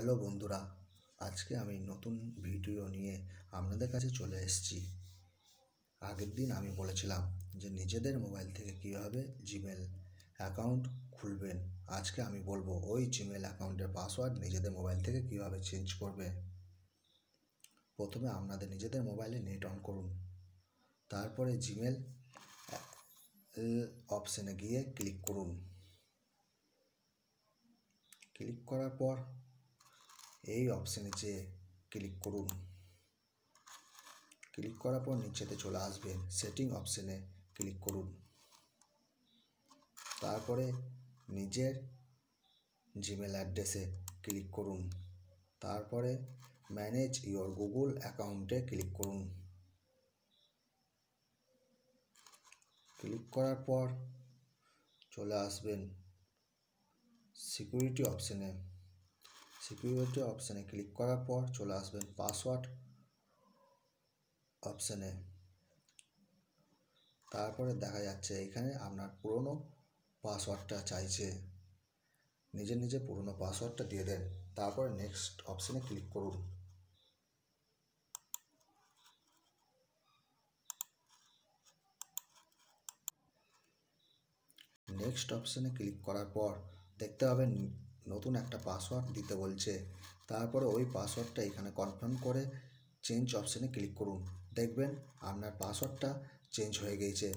Hello বন্ধুরা, আজকে আমি নতুন ভিডিও নিয়ে আপনাদের কাছে চলে এসেছি। আগের দিন আমি বলেছিলাম যে নিজেদের মোবাইল থেকে কীভাবে জিমেল অ্যাকাউন্ট খুলবেন। আজকে আমি বলব ওই জিমেল অ্যাকাউন্টের পাসওয়ার্ড নিজেদের মোবাইল থেকে কীভাবে চেঞ্জ করবে। প্রথমে আপনাদের নিজেদের মোবাইলে নেট অন করুন। তারপরে জিমেল অপশানে গিয়ে ক্লিক করুন। ক্লিক করার পর এই অপশানে যেয়ে ক্লিক করুন। ক্লিক করার পর নিচেতে চলে আসবেন সেটিং অপশানে ক্লিক করুন। তারপরে নিজের জিমেল অ্যাড্রেসে ক্লিক করুন। তারপরে ম্যানেজ ইওর গুগল অ্যাকাউন্টে ক্লিক করুন। ক্লিক করার পর চলে আসবেন সিকিউরিটি অপশানে সিকিউরিটি অপশানে ক্লিক করার পর চলে আসবেন পাসওয়ার্ড অপশানে তারপরে দেখা যাচ্ছে এখানে আপনার পুরনো পাসওয়ার্ডটা চাইছে। নিজে নিজে পুরনো পাসওয়ার্ডটা দিয়ে দেন। তারপরে নেক্সট অপশানে ক্লিক করুন। নেক্সট অপশানে ক্লিক করার পর দেখতে পাবেন নতুন একটা পাসওয়ার্ড দিতে বলছে। তারপরে ওই পাসওয়ার্ডটা এখানে কনফার্ম করে চেঞ্জ অপশানে ক্লিক করুন। দেখবেন আপনার পাসওয়ার্ডটা চেঞ্জ হয়ে গিয়েছে